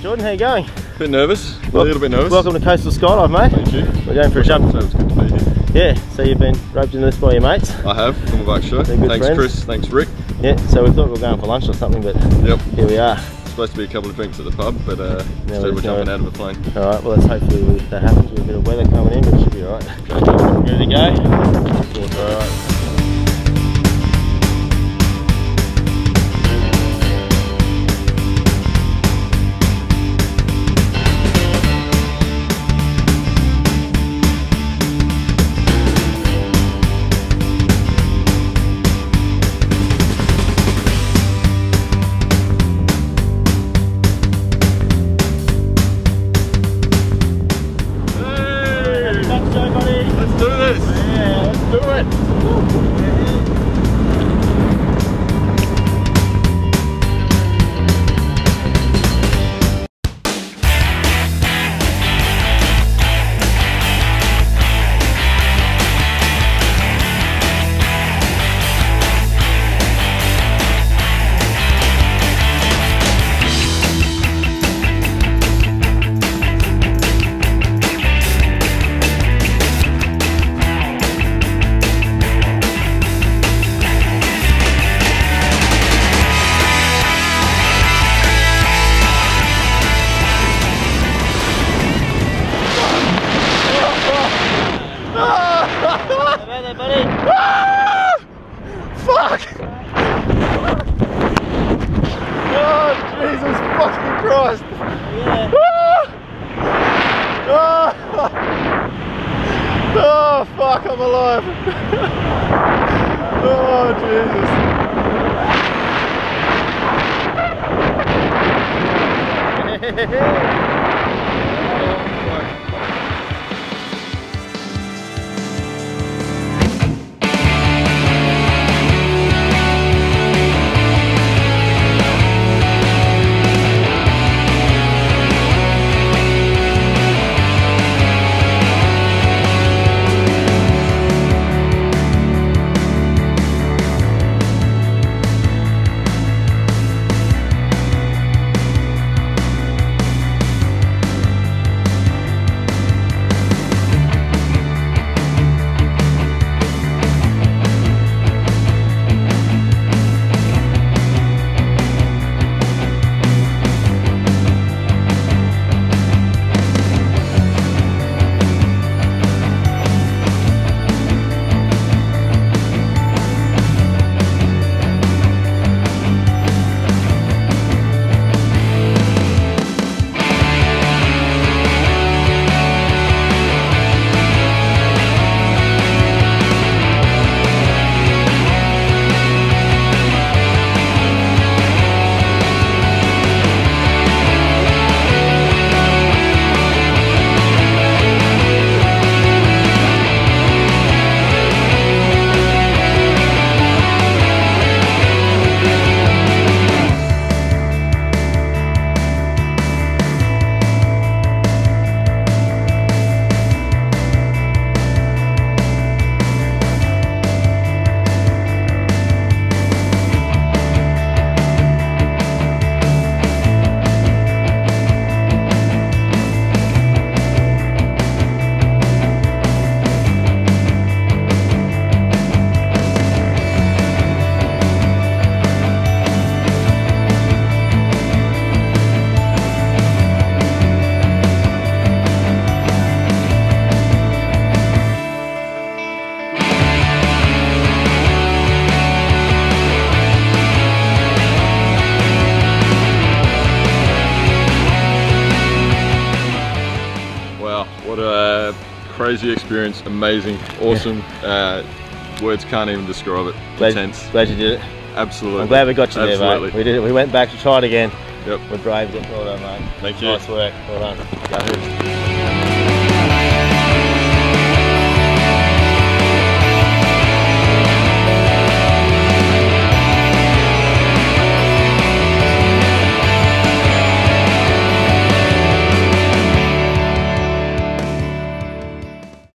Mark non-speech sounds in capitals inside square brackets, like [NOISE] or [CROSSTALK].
Jordan, how you going? A Bit nervous, a little bit nervous. Welcome to Coastal Skydive, mate. Thank you. We're going for a jump. So it's good to be here. Yeah, so you've been roped into this by your mates. I have, from a bike show. Thanks friends. Chris, thanks Rick. Yeah, so we thought we were going for lunch or something, but Yep. here we are. Supposed to be a couple of drinks at the pub, but uh, instead we're we're jumping out of a plane. All right, well, let's hopefully that happens with a bit of weather coming in, but it should be all right. Ready to go? All About that, buddy. Fuck! Oh, Jesus fucking Christ! Yeah. Ah! Oh, oh fuck, I'm alive! [LAUGHS] oh, Jesus! [LAUGHS] crazy experience, amazing, awesome. Uh, words can't even describe it. Glad, Intense, glad you did it. absolutely. I'm glad we got you there, mate. We did it. We went back to try it again. Yep. We braved it. Well done, mate. Thank you. Nice work. Well done. Go.